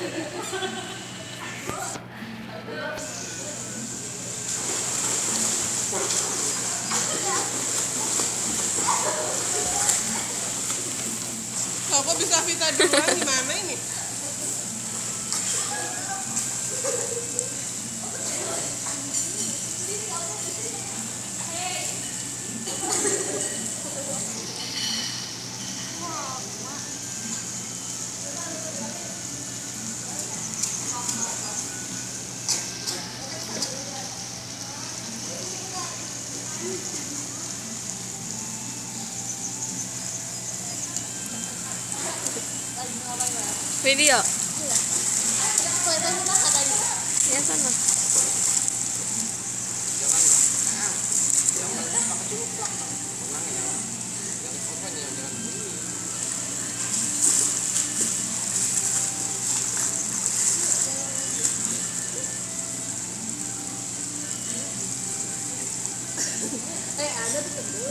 Kenapa bisa Vita duluan gimana ini? Video. Katanya. Ya sana. Eh ada tuh